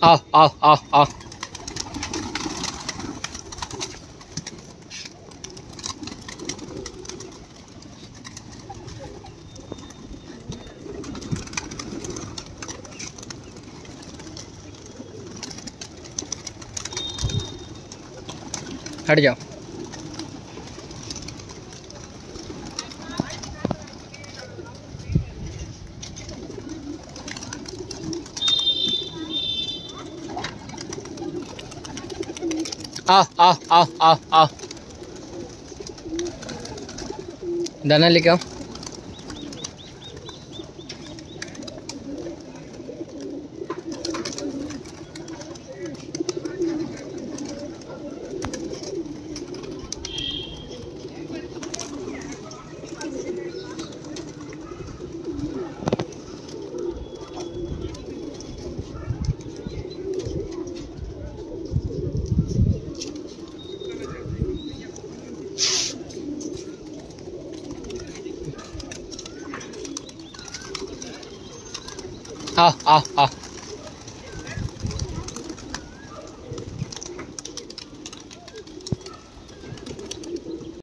好好好好。开始讲 आ आ आ आ आ दाना लेके आओ। 好好好。